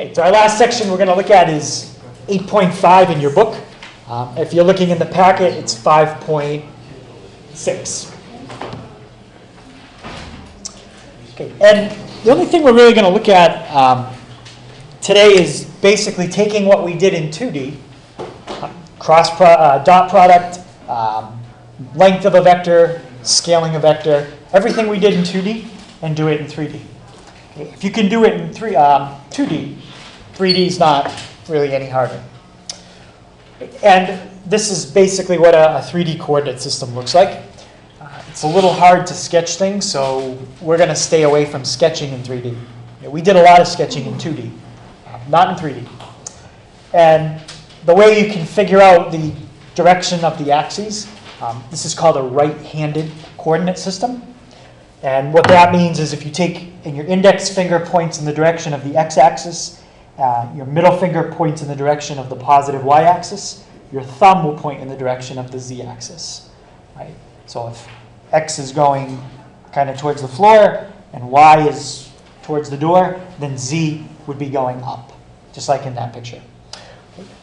Okay, so our last section we're going to look at is 8.5 in your book. Um, if you're looking in the packet, it's 5.6. Okay, and the only thing we're really going to look at um, today is basically taking what we did in 2D, uh, cross pro, uh, dot product, um, length of a vector, scaling a vector, everything we did in 2D, and do it in 3D. Okay, If you can do it in three, um, 2D, 3D is not really any harder. And this is basically what a, a 3D coordinate system looks like. Uh, it's a little hard to sketch things, so we're going to stay away from sketching in 3D. Yeah, We did a lot of sketching in 2D, uh, not in 3D. And the way you can figure out the direction of the axes, um, this is called a right-handed coordinate system. And what that means is if you take, and your index finger points in the direction of the x-axis, uh, your middle finger points in the direction of the positive y-axis, your thumb will point in the direction of the z-axis, right? So if x is going kind of towards the floor and y is towards the door, then z would be going up, just like in that picture.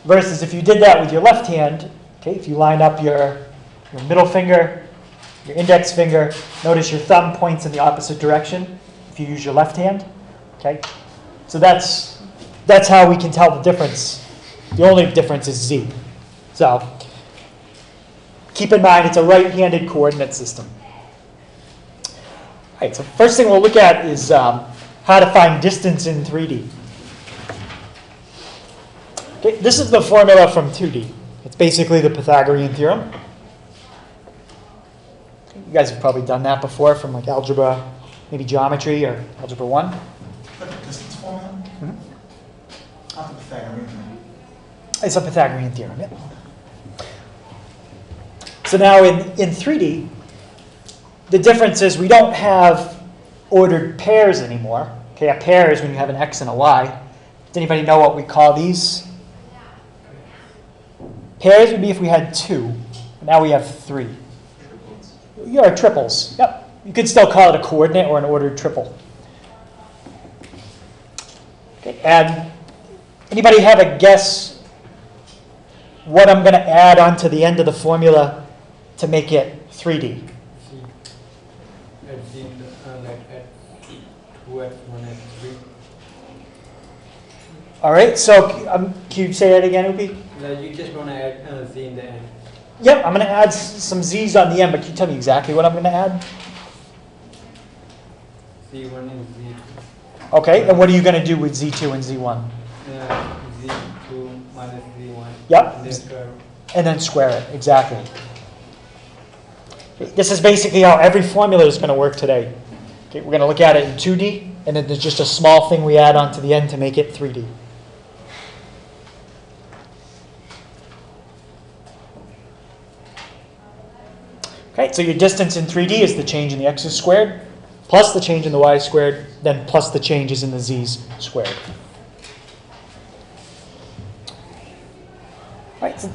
Versus if you did that with your left hand, okay, if you line up your, your middle finger, your index finger, notice your thumb points in the opposite direction if you use your left hand, okay? So that's, that's how we can tell the difference. The only difference is z. So keep in mind it's a right-handed coordinate system. All right, so first thing we'll look at is um, how to find distance in 3D. Okay, this is the formula from 2D. It's basically the Pythagorean theorem. You guys have probably done that before from like algebra, maybe geometry or algebra 1. But the distance formula? Not the Pythagorean thing. It's a Pythagorean theorem, yeah. So now in, in 3D, the difference is we don't have ordered pairs anymore. Okay, a pair is when you have an x and a y. Does anybody know what we call these? Pairs would be if we had two. Now we have three. Yeah, or triples. Yep. You could still call it a coordinate or an ordered triple. Okay, and anybody have a guess what I'm going to add onto the end of the formula to make it 3D? C. At Z, uh, like at two at one at three. All right, so um, can you say that again, Upi? Like you just wanna add uh, Z in the end. Yep, I'm going to add some z's on the end, but can you tell me exactly what I'm going to add? Z one and Z2. Okay, and what are you going to do with z2 and z1? Yep. And then square. It, exactly. This is basically how every formula is going to work today. Okay, we're going to look at it in 2D, and then there's just a small thing we add on to the end to make it 3D. Okay, so your distance in 3D is the change in the x's squared, plus the change in the y squared, then plus the changes in the z's squared. Right, so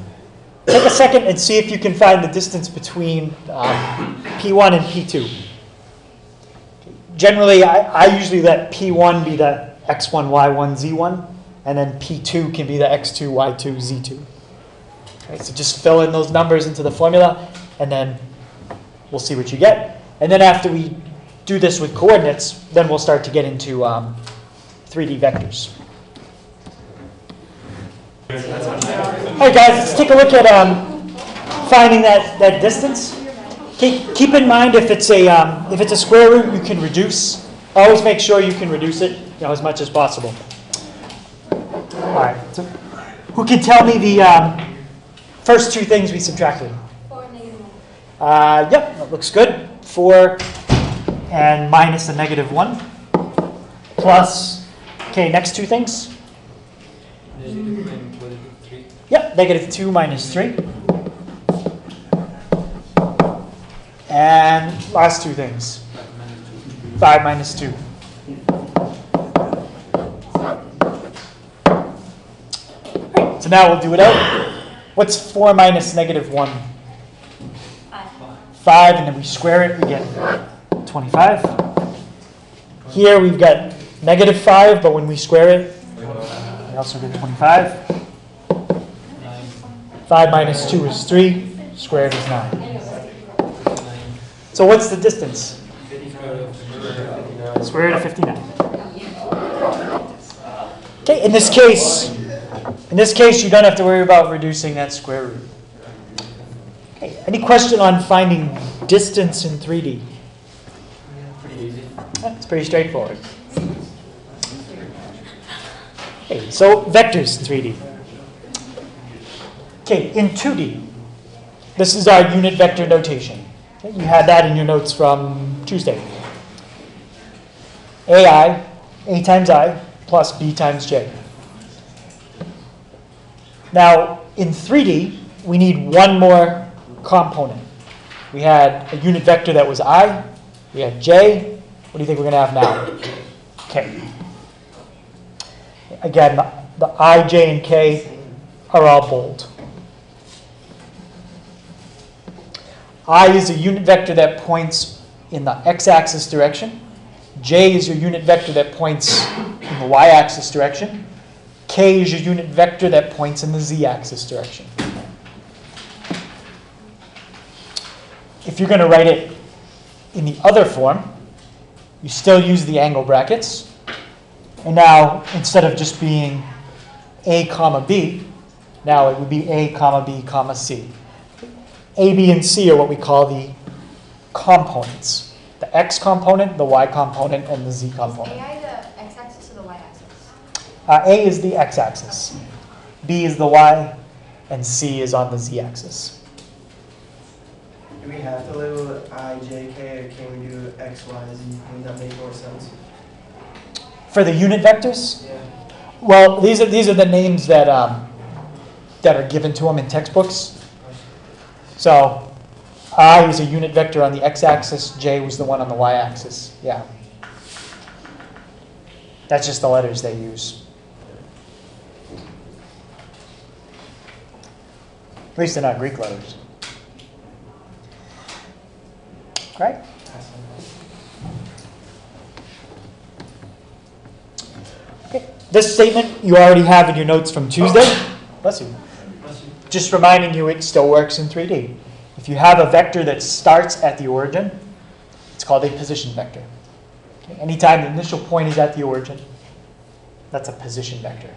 take a second and see if you can find the distance between um, P1 and P2. Generally, I, I usually let P1 be the x1, y1, z1, and then P2 can be the x2, y2, z2. Okay, so just fill in those numbers into the formula, and then we'll see what you get. And then after we do this with coordinates, then we'll start to get into um, 3D vectors. All right, guys, let's take a look at um, finding that, that distance. Keep, keep in mind if it's a um, if it's a square root, you can reduce. Always make sure you can reduce it, you know, as much as possible. All right. So, who can tell me the um, first two things we subtracted? Four negative one. Uh, yep, that looks good. Four and minus a negative one. Plus, okay, next two things. Negative and positive three. Yep, negative 2 minus 3. And last two things. Five minus two. 5 minus 2. Alright, so now we'll do it out. What's 4 minus negative 1? Five. 5, and then we square it, we get 25. Here we've got negative 5, but when we square it, we also get 25. Nine. 5 minus 2 is 3, squared is 9. So what's the distance? Square root of 59. Okay, in this case, in this case, you don't have to worry about reducing that square root. Okay, any question on finding distance in 3D? Pretty easy. It's pretty straightforward. Okay, so vectors in 3D. Okay, in 2D, this is our unit vector notation. Okay, You had that in your notes from Tuesday. AI, A times I, plus B times J. Now, in 3D, we need one more component. We had a unit vector that was I, we had J, what do you think we're going to have now? K. Again, the- the I, J, and K are all bold. I is a unit vector that points in the x-axis direction. J is your unit vector that points in the y-axis direction. K is your unit vector that points in the z-axis direction. If you're going to write it in the other form, you still use the angle brackets. And now, instead of just being A comma B, now it would be A comma B comma C. A, B, and C are what we call the components. The x component, the y component, and the z Is component. AI the x-axis or the y-axis? Uh, A is the x-axis, B is the y, and C is on the z-axis. Do we have to label it I, J, K, or can we do X, Y, Z? Wouldn't that make more sense? For the unit vectors, Yeah. well, these are, these are the names that, um, that are given to them in textbooks. So I is a unit vector on the x-axis, J was the one on the y-axis, yeah. That's just the letters they use. At least they're not Greek letters. Right? Okay. This statement you already have in your notes from Tuesday. Bless you. Just reminding you it still works in 3D. If you have a vector that starts at the origin, it's called a position vector. Okay, Anytime the initial point is at the origin, that's a position vector.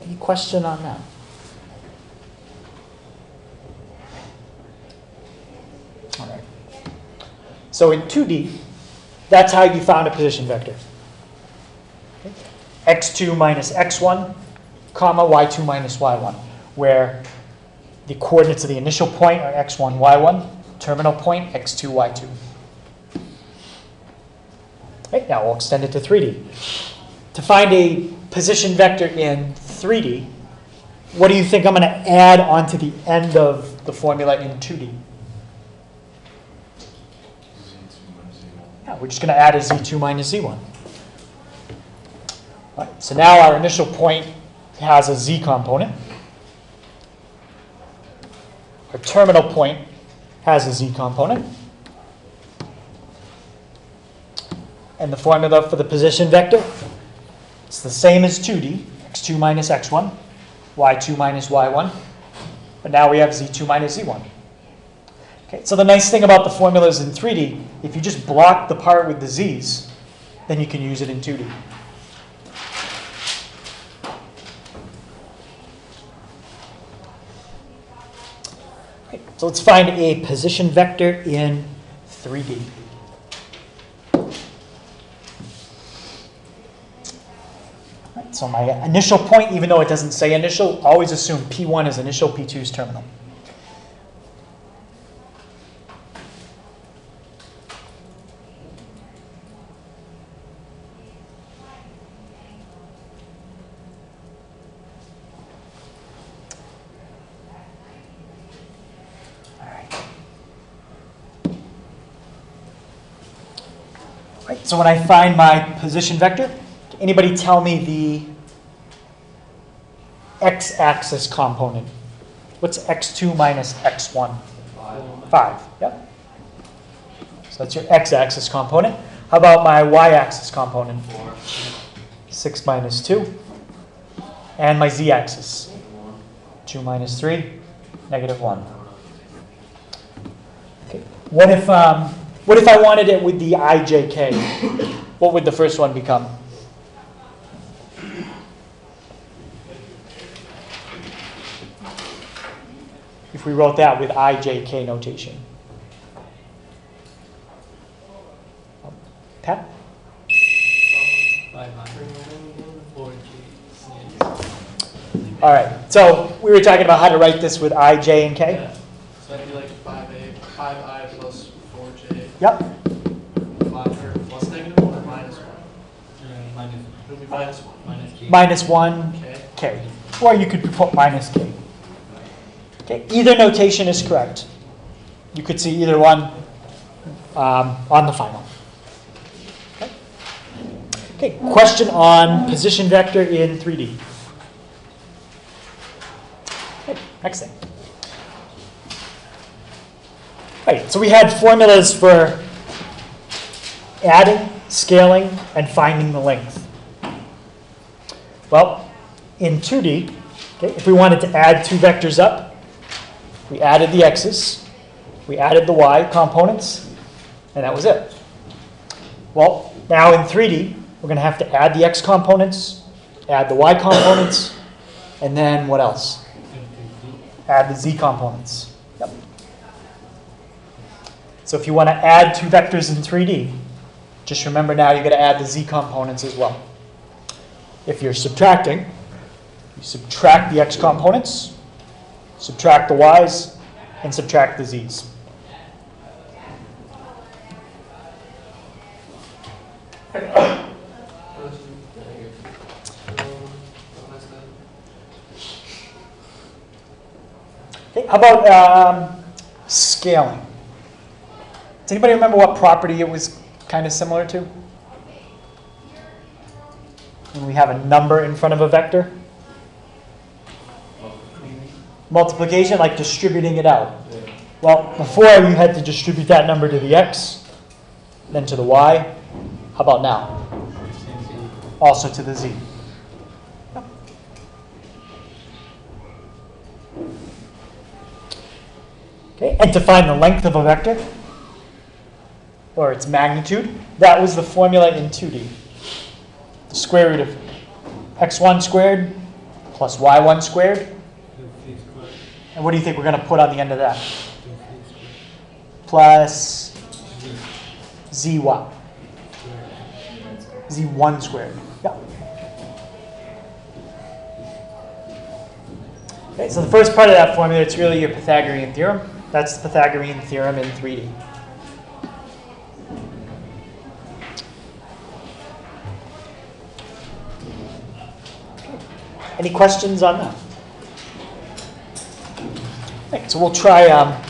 Any question on that? All right. So in 2D, that's how you found a position vector. Okay. x2 minus x1, comma, y2 minus y1, where the coordinates of the initial point are x1, y1, terminal point x2, y2. Okay, now we'll extend it to 3D. To find a position vector in 3D, what do you think I'm going to add onto the end of the formula in 2D? Yeah, we're just going to add a z2 minus z1. Right, so now our initial point has a z component. Our terminal point has a z component. And the formula for the position vector, it's the same as 2D, x2 minus x1, y2 minus y1. But now we have z2 minus z1. Okay, so the nice thing about the formulas in 3D, if you just block the part with the z's, then you can use it in 2D. Okay, So let's find a position vector in 3D. Right, So my initial point, even though it doesn't say initial, always assume P1 is initial, P2 is terminal. So when I find my position vector, can anybody tell me the x-axis component? What's x2 minus x1? 5, Five, yep. So that's your x-axis component. How about my y-axis component? Four. 6 minus 2. And my z-axis? 2 minus 3, negative 1. Okay. What if, um, what if I wanted it with the ijk? What would the first one become? If we wrote that with ijk notation. Pat? All right, so we were talking about how to write this with i, j, and k? Yeah. So that'd be like five A, five I plus four J, Yep, five, or plus negative one or minus one? It'll be minus one. minus 1, Okay. k. Or you could put minus k. Okay, either notation is correct. You could see either one um, on the final. Okay. Okay, question on position vector in 3D. Okay, next thing. Right, so we had formulas for adding, scaling, and finding the length. Well, in 2D, okay, if we wanted to add two vectors up, we added the x's, we added the y components, and that was it. Well, now in 3D, we're going to have to add the x components, add the y components, and then what else? Add the z components. So if you want to add two vectors in 3D, just remember now you're going to add the z components as well. If you're subtracting, you subtract the x components, subtract the y's, and subtract the z's. Okay, how about um, scaling? Does anybody remember what property it was kind of similar to? When we have a number in front of a vector? Multiplication, like distributing it out. Well, before you had to distribute that number to the x, then to the y. How about now? Also to the z. Okay, and to find the length of a vector, or its magnitude, that was the formula in 2D. The square root of x1 squared plus y1 squared. And what do you think we're going to put on the end of that? Plus Z what? z1 squared. Yeah. Okay, so the first part of that formula, it's really your Pythagorean theorem. That's the Pythagorean theorem in 3D. Any questions on that? Okay, so we'll try um,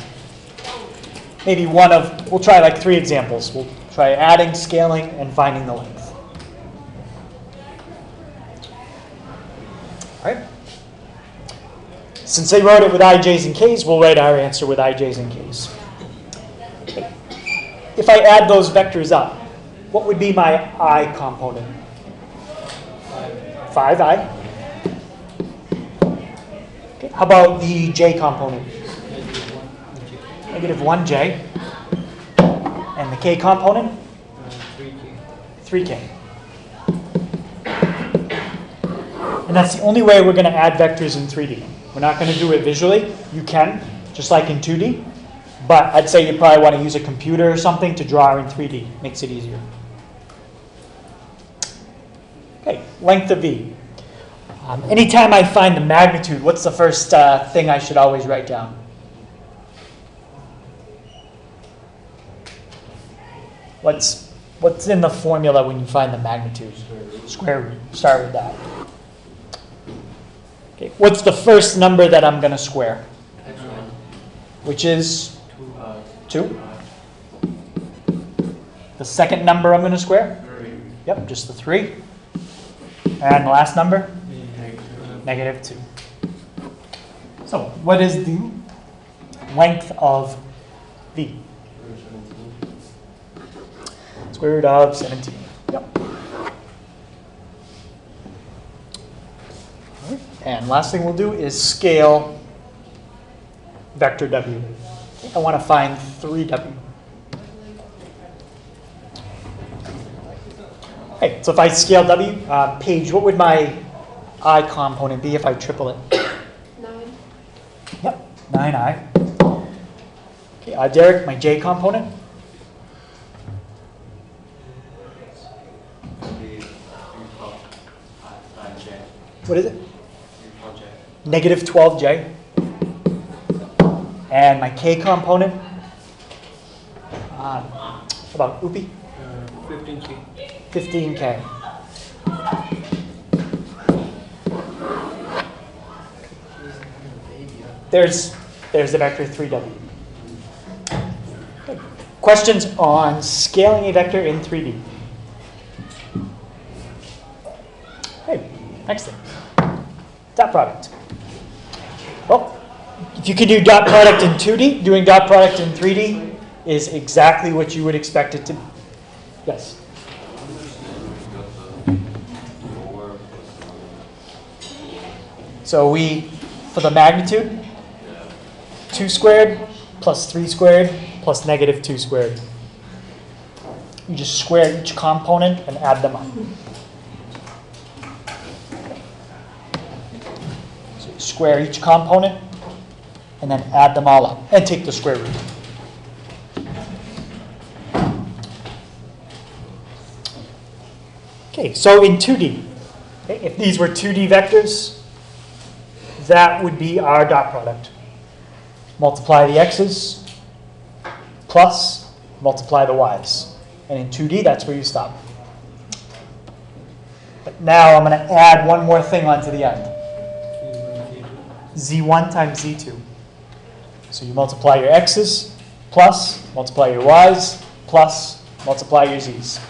maybe one of, we'll try like three examples. We'll try adding, scaling, and finding the length. All right? Since they wrote it with ij's and k's, we'll write our answer with ij's and k's. If I add those vectors up, what would be my i component? 5i. How about the j component? Negative one, J, Negative And the k component? uh, three K. 3k. And that's the only way we're going to add vectors in 3D. We're not going to do it visually. You can, just like in 2D. But I'd say you probably want to use a computer or something to draw in 3D. Makes it easier. Okay, length of V. Um, anytime I find the magnitude, what's the first uh, thing I should always write down? What's, what's in the formula when you find the magnitude? Square root. Start with that. Okay, what's the first number that I'm going to square? X one, Which is two, uh, 2. The second number I'm going to square? three, Yep, just the 3. And the last number? Negative, Negative 2. So what is the length of V. Square root of 17. Yep. And last thing we'll do is scale vector W. I want to find 3W. Okay, so if I scale W, uh, Paige, what would my I component be if I triple it? Nine. Yep, 9i. Okay, uh, Derek, my J component? What is it? Negative 12j. And my K component? How about Upi? Uh, fifteen K. 15k. There's, there's the vector 3w. Okay. Questions on scaling a vector in 3D? Okay, next thing. Dot product. Well, if you can do dot product in 2D, doing dot product in 3D is exactly what you would expect it to be. Yes? So we, for the magnitude, 2 squared plus 3 squared plus negative 2 squared. You just square each component and add them up. So you square each component and then add them all up and take the square root. Okay, so in 2D, okay, if these were 2D vectors, that would be our dot product. Multiply the x's plus multiply the y's. And in 2D, that's where you stop. But now I'm going to add one more thing onto the end. z1 times z2. So you multiply your x's plus multiply your y's plus multiply your z's.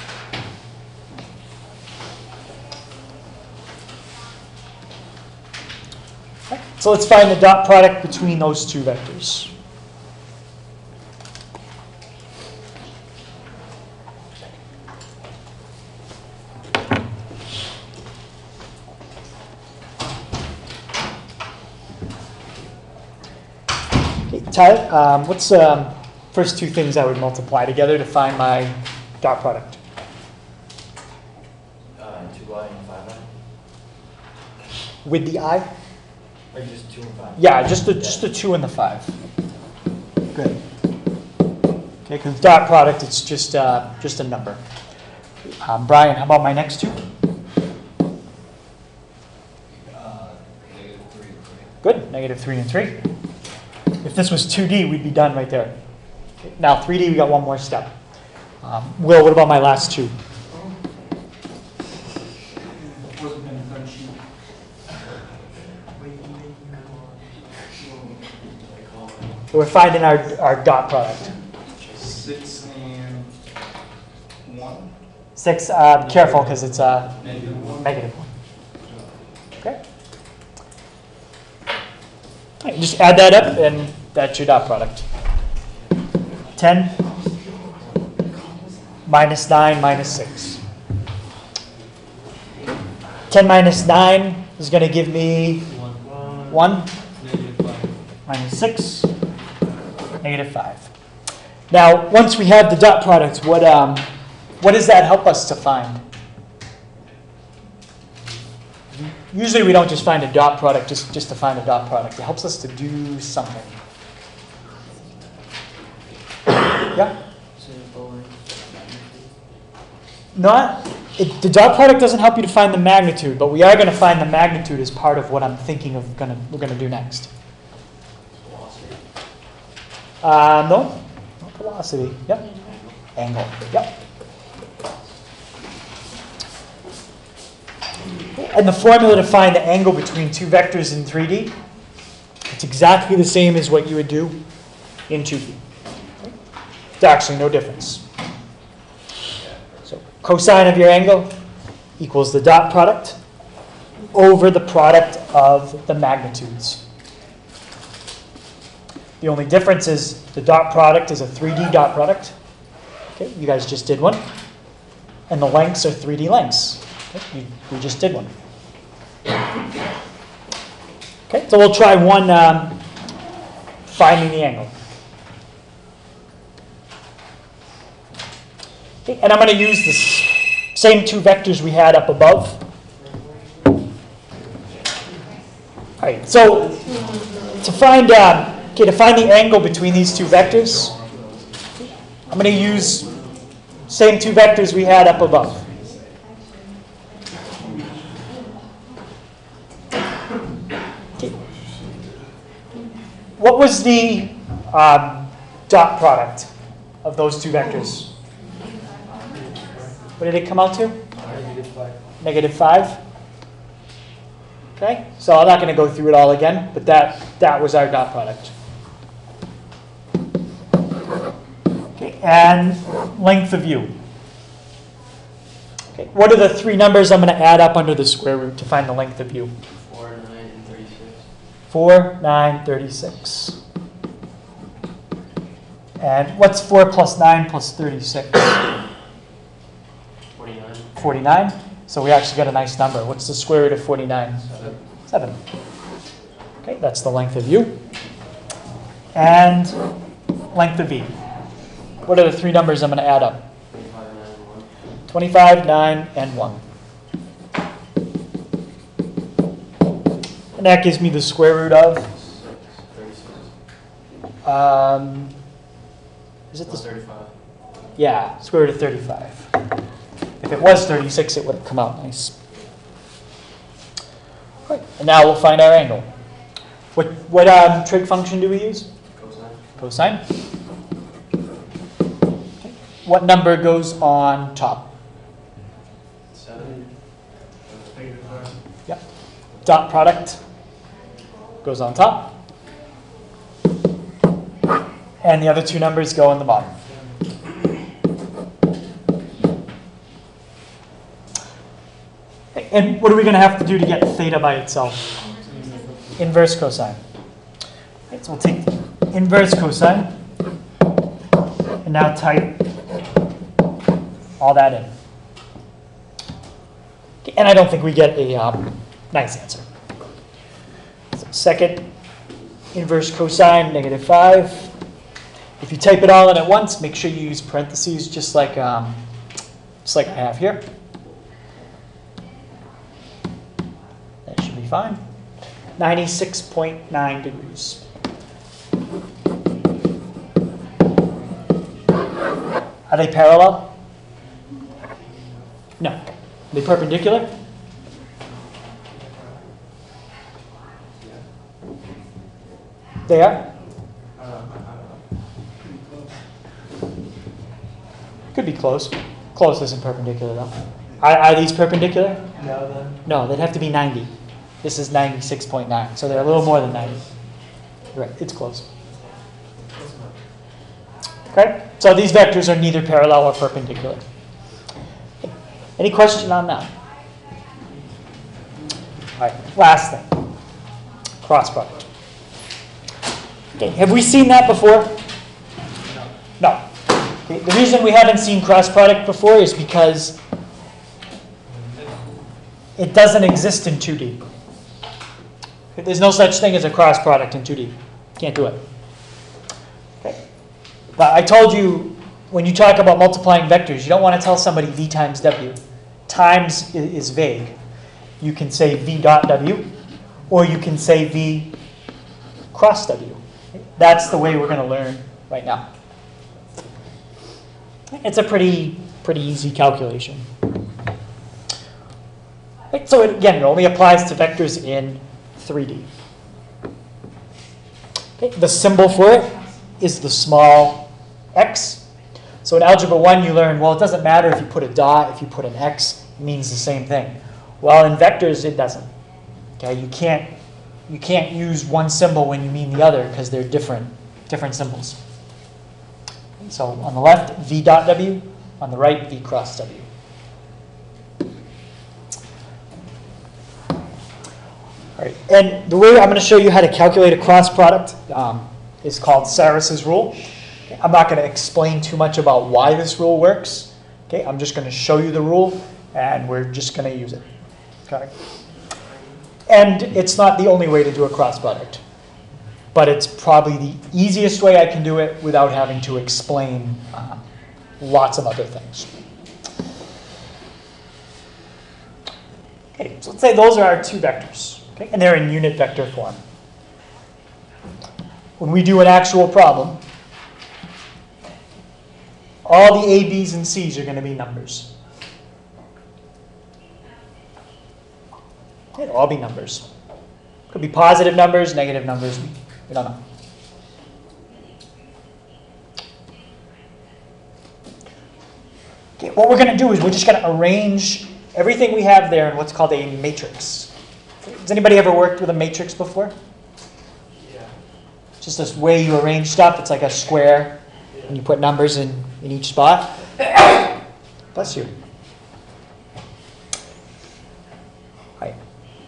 So let's find the dot product between those two vectors. Okay, Tyler, um, what's um, first two things I would multiply together to find my dot product? Uh, two I and five I? With the i? Or just two and five? Yeah, just the, just the two and the five. Good. Okay, because dot product, it's just, uh, just a number. Um, Brian, how about my next two? Negative three and three. Good, negative three and three. If this was 2D, we'd be done right there. Okay, Now, 3D, we got one more step. Um, Will, what about my last two? Wasn't in the front sheet. So we're finding our, our dot product. Six and one. Six, uh, careful, because it's a Negative one. negative one. Okay? Right, Just add that up, and that's your dot product. 10 minus 9 minus 6. 10 minus 9 is going to give me One. 1 Negative five. minus 6, negative 5. Now, once we have the dot product, what, um, what does that help us to find? Usually we don't just find a dot product just, just to find a dot product. It helps us to do something. Yeah? Not, it, the dot product doesn't help you to find the magnitude, but we are going to find the magnitude as part of what I'm thinking of gonna, we're going to do next. Uh, no, not velocity. Yep. Angle. Yep. And the formula to find the angle between two vectors in 3D, it's exactly the same as what you would do in 2D. It's actually no difference. So cosine of your angle equals the dot product over the product of the magnitudes. The only difference is the dot product is a 3D dot product. Okay, you guys just did one. And the lengths are 3D lengths. Okay, you- we just did one. Okay, so we'll try one um, finding the angle. Okay, and I'm going to use the same two vectors we had up above. All right, so to find, um, okay, to find the angle between these two vectors, I'm going to use same two vectors we had up above. Okay. What was the um, dot product of those two vectors? What did it come out to? Negative five. Negative 5? Okay, so I'm not going to go through it all again, but that, that was our dot product. And length of u. Okay, what are the three numbers I'm going to add up under the square root to find the length of u? Four, nine, and thirty-six. 4, 9, 36. And what's 4 plus 9 plus 36? Forty-nine. 49. So we actually got a nice number. What's the square root of 49? Seven. 7. Okay, that's the length of u. And length of v. What are the three numbers I'm going to add up? Twenty-five, nine, and one. and that gives me the square root of, um, is it the, thirty-five. yeah, square root of 35. If it was 36, it would have come out nice. Right, and now we'll find our angle. What, what um, trig function do we use? Cosine. Cosine. What number goes on top? Seven. Yep. Dot product goes on top. And the other two numbers go on the bottom. And what are we going to have to do to get theta by itself? Inverse cosine. Right, so we'll take inverse cosine and now type all that in. And I don't think we get a um, nice answer. So second, inverse cosine, negative 5. If you type it all in at once, make sure you use parentheses just like, um, just like I have here. That should be fine. 96.9 degrees. Are they parallel? No. They perpendicular? They are? Could be close. Close isn't perpendicular though. Are, are these perpendicular? No, then. No, they'd have to be 90. This is 96.9, so they're a little more than 90. Right, it's close. Okay, so these vectors are neither parallel or perpendicular. Any question on that? All right, last thing, cross product. Okay, have we seen that before? No. Okay, the reason we haven't seen cross product before is because it doesn't exist in 2D. There's no such thing as a cross product in 2D. Can't do it. Okay. But I told you, when you talk about multiplying vectors, you don't want to tell somebody v times w. Times is vague. You can say v dot w, or you can say v cross w. That's the way we're going to learn right now. It's a pretty, pretty easy calculation. So it, again, it only applies to vectors in 3D. Okay, the symbol for it is the small x. So in Algebra 1 you learn, well, it doesn't matter if you put a dot, if you put an x, it means the same thing. Well, in vectors it doesn't. Okay, you can't, you can't use one symbol when you mean the other because they're different, different symbols. So on the left, v dot w, on the right, v cross w. All right, and the way I'm going to show you how to calculate a cross product, um, is called Sarrus's rule. I'm not going to explain too much about why this rule works. Okay, I'm just going to show you the rule, and we're just going to use it. Okay. And it's not the only way to do a cross product, but it's probably the easiest way I can do it without having to explain uh, lots of other things. Okay, so let's say those are our two vectors, okay, and they're in unit vector form. When we do an actual problem, all the A, B's, and C's are going to be numbers. It'll all be numbers. Could be positive numbers, negative numbers, we, don't know. Okay, what we're going to do is we're just going to arrange everything we have there in what's called a matrix. Has anybody ever worked with a matrix before? Yeah. Just this way you arrange stuff. It's like a square, and you put numbers in, in each spot. Bless you. Right.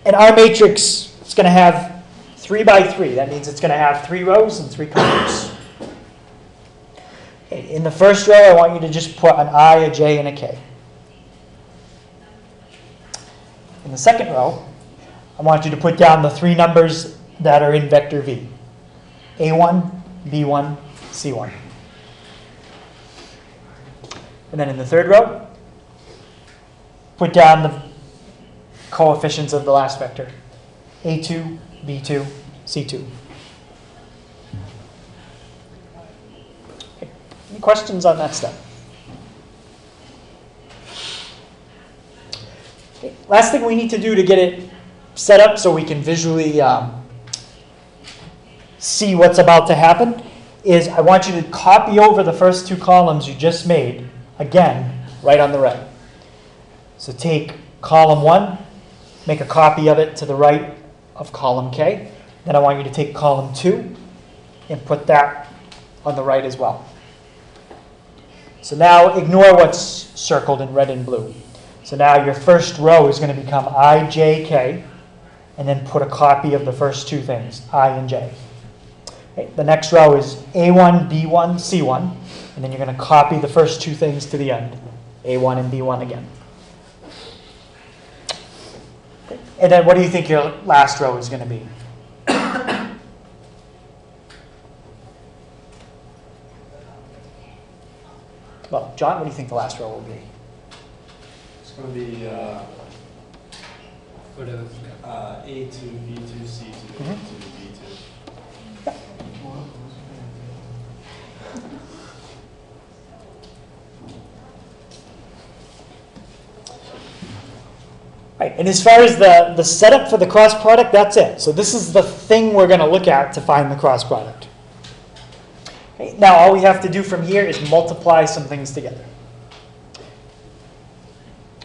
And our matrix is going to have three by three. That means it's going to have three rows and three columns. Okay, In the first row, I want you to just put an I, a J, and a K. In the second row, I want you to put down the three numbers that are in vector V. A1, B1, C1. And then in the third row, put down the coefficients of the last vector. A2, B2, C2. Okay, Any questions on that step? Okay, Last thing we need to do to get it set up so we can visually um, see what's about to happen is I want you to copy over the first two columns you just made, again, right on the right. So take column one, make a copy of it to the right of column K. Then I want you to take column two and put that on the right as well. So now ignore what's circled in red and blue. So now your first row is going to become I, J, K, and then put a copy of the first two things, I and J. Okay, The next row is A1, B1, C1, and then you're going to copy the first two things to the end, A1 and B1 again. And then what do you think your last row is going to be? Well, John, what do you think the last row will be? It's gonna be, uh, Whatever. uh, A two, B two, C two, A two, B two. Right, and as far as the, the setup for the cross product, that's it. So this is the thing we're going to look at to find the cross product. Okay, now all we have to do from here is multiply some things together.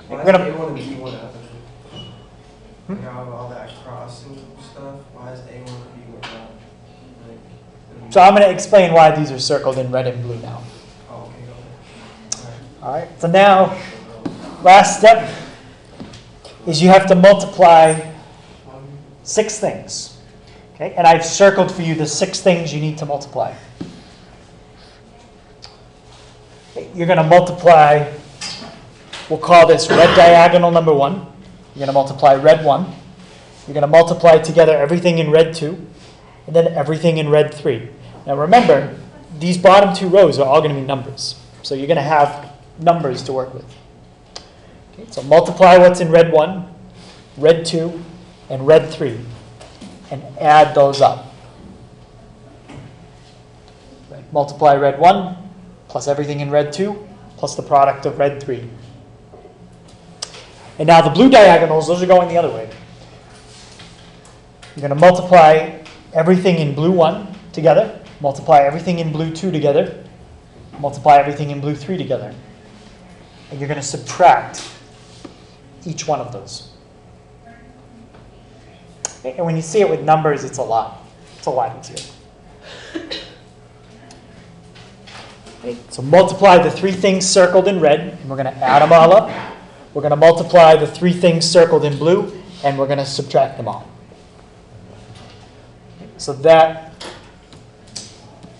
Why We're gonna- A one and B one happening? Hmm? Like out all that stuff, why is A one and B one not? Like, So I'm going to explain why these are circled in red and blue now. Oh, okay, go ahead. All right, so now, last step is you have to multiply six things. Okay, and I've circled for you the six things you need to multiply. You're going to multiply, we'll call this red diagonal number one. You're going to multiply red one. You're going to multiply together everything in red two, and then everything in red three. Now remember, these bottom two rows are all going to be numbers. So you're going to have numbers to work with. So multiply what's in red 1, red 2, and red 3, and add those up. Right, Multiply red 1 plus everything in red 2 plus the product of red 3. And now the blue diagonals, those are going the other way. You're going to multiply everything in blue 1 together, multiply everything in blue 2 together, multiply everything in blue 3 together. And you're going to subtract each one of those. And when you see it with numbers, it's a lot. It's a lot easier. Okay, So multiply the three things circled in red, and we're going to add them all up. We're going to multiply the three things circled in blue, and we're going to subtract them all. So that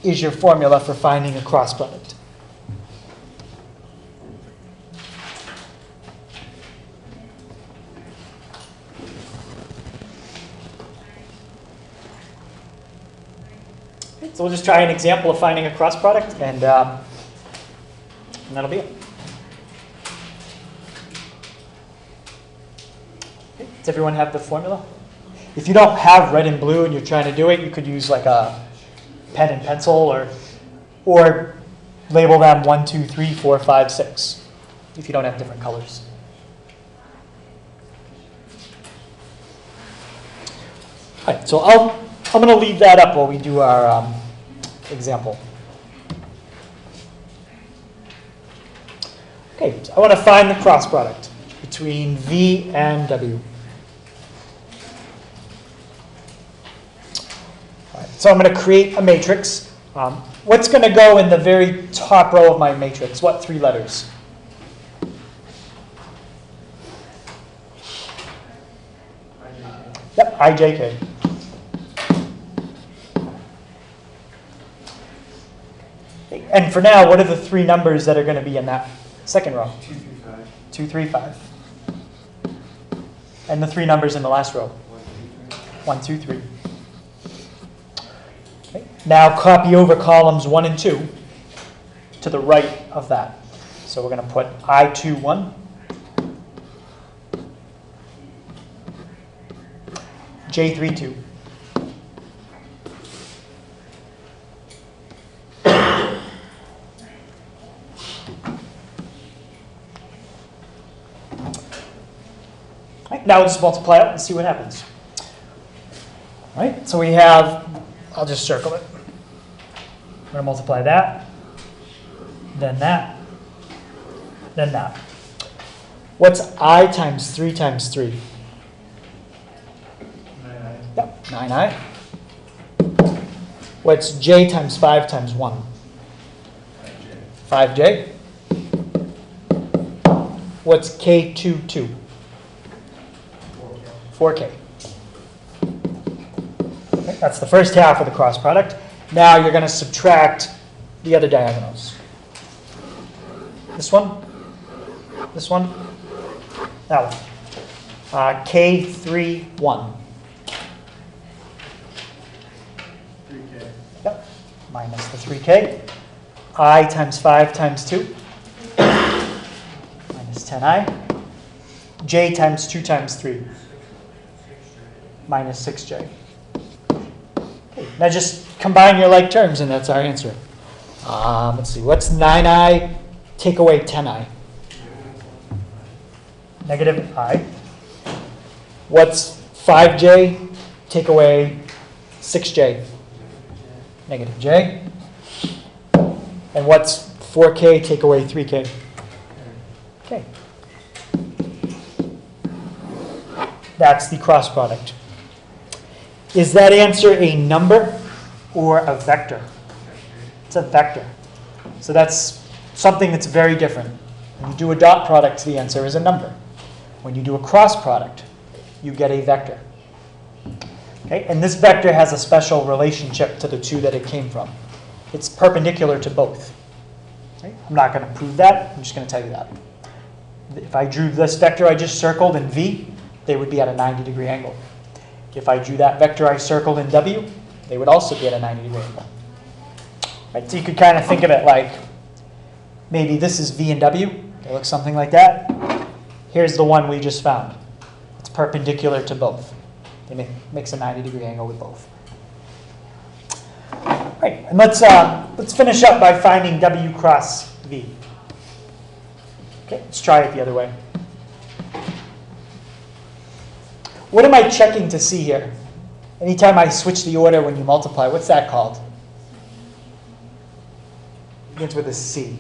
is your formula for finding a cross product. So we'll just try an example of finding a cross product, and, um, and that'll be it. Does everyone have the formula? If you don't have red and blue and you're trying to do it, you could use like a pen and pencil or, or label them one, two, three, four, five, six, if you don't have different colors. All right, so I'll, I'm going to leave that up while we do our um, example. Okay, so I want to find the cross product between V and W. Right, so I'm going to create a matrix. Um, what's going to go in the very top row of my matrix? What three letters? Yep, IJK. And for now, what are the three numbers that are going to be in that second row? Two, three, five. Two, three, five. And the three numbers in the last row? One, two, three. One, two, three. Okay. Now copy over columns one and two to the right of that. So we're going to put I2, 1. Now just multiply it and see what happens. All right, so we have, I'll just circle it. I'm gonna multiply that, then that, then that. What's I times three times three? Nine, nine. Yep, nine I. What's J times five times one? Five J. What's K two two? Four K. Okay, That's the first half of the cross product. Now you're going to subtract the other diagonals. This one, this one, that one. Uh, K3, 1. Three K. Yep, minus the 3K. I times 5 times 2. Minus 10i. J times 2 times 3. Minus 6j. Okay, Now just combine your like terms and that's our answer. Um, let's see, what's 9i take away 10i? Negative i. What's 5j take away 6j? Negative j. And what's 4k take away 3k? Okay. That's the cross product. Is that answer a number or a vector? It's a vector. So that's something that's very different. When you do a dot product, the answer is a number. When you do a cross product, you get a vector. Okay, and this vector has a special relationship to the two that it came from. It's perpendicular to both. Okay, I'm not going to prove that, I'm just going to tell you that. If I drew this vector I just circled in V, they would be at a 90 degree angle. If I drew that vector I circled in W, they would also be at a 90 degree angle. Right, so you could kind of think of it like maybe this is V and W, they look something like that. Here's the one we just found. It's perpendicular to both. It make, makes a 90 degree angle with both. Right, and let's, uh, let's finish up by finding W cross V. Okay, let's try it the other way. What am I checking to see here? Anytime I switch the order when you multiply, what's that called? It begins with a C.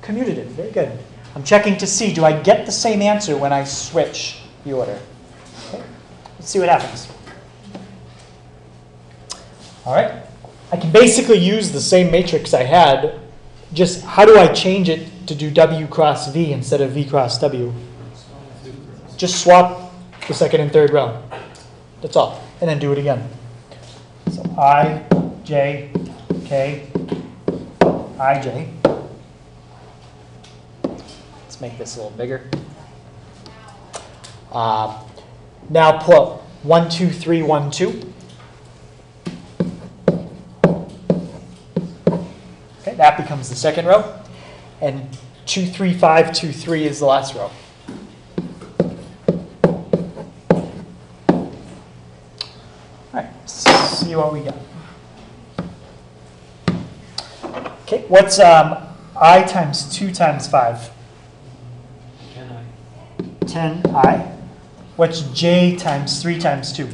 Commutative, very good. I'm checking to see, do I get the same answer when I switch the order? Okay, let's see what happens. All right, I can basically use the same matrix I had, just how do I change it to do W cross V instead of V cross W? Just swap the second and third row. That's all, and then do it again. So I, J, K, I, J. Let's make this a little bigger. Uh, Now put one, two, three, one, two. Okay, that becomes the second row. And two, three, five, two, three is the last row. All right, s- see what we got. Okay, what's um, i times 2 times 5? Can I? 10i. What's j times 3 times 2?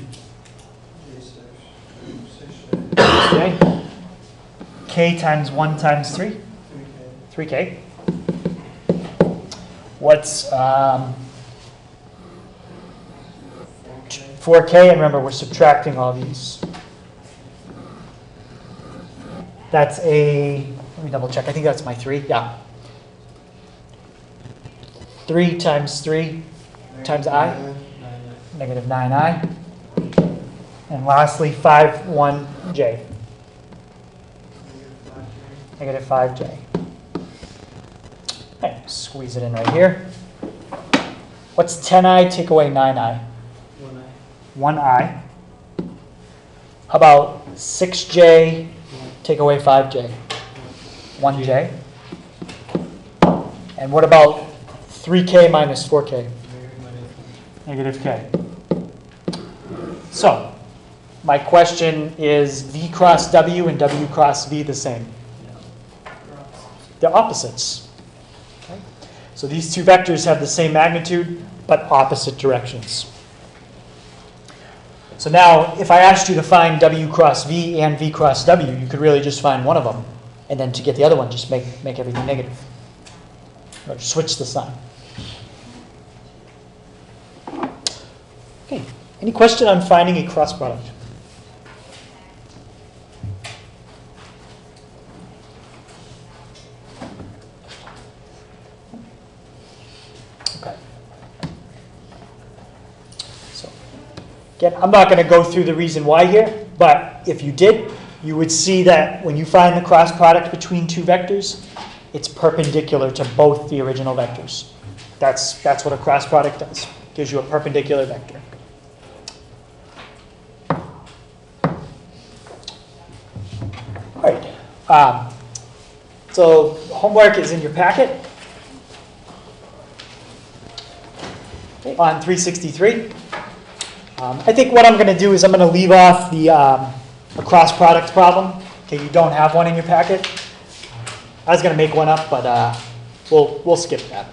J. k times 1 times 3? 3k. What's um, 4k? And remember, we're subtracting all these. That's a, let me double check. I think that's my 3. Yeah. 3 times 3 times i, Nine, nine. negative 9i. And lastly, 5, 1j, negative 5j. Okay, squeeze it in right here. What's 10i take away 9i? One eye. 1i. How about 6j take away 5j? 1j. And what about 3k minus 4k? minus Negative k. So, my question is v cross w and w cross v the same? They're opposites. Okay? So these two vectors have the same magnitude, but opposite directions. So now, if I asked you to find w cross v and v cross w, you could really just find one of them, and then to get the other one, just make, make everything negative. Or switch the sign. Okay, any question on finding a cross product? Again, I'm not going to go through the reason why here, but if you did, you would see that when you find the cross product between two vectors, it's perpendicular to both the original vectors. That's, that's what a cross product does, gives you a perpendicular vector. All right. Um, so homework is in your packet. On 363. Um, I think what I'm going to do is I'm going to leave off the um, cross product problem. Okay, you don't have one in your packet. I was going to make one up, but uh, we'll we'll skip that.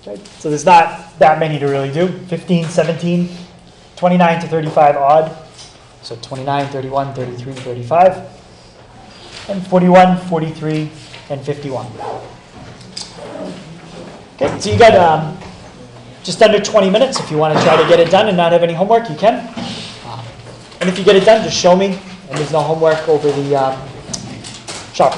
Okay, so there's not that many to really do. 15, 17, 29 to 35 odd. So 29, 31, 33, 35, and 41, 43, and 51. Okay, so you got um, just under 20 minutes. If you want to try to get it done and not have any homework, you can. And if you get it done, just show me, and there's no homework over the um, shop.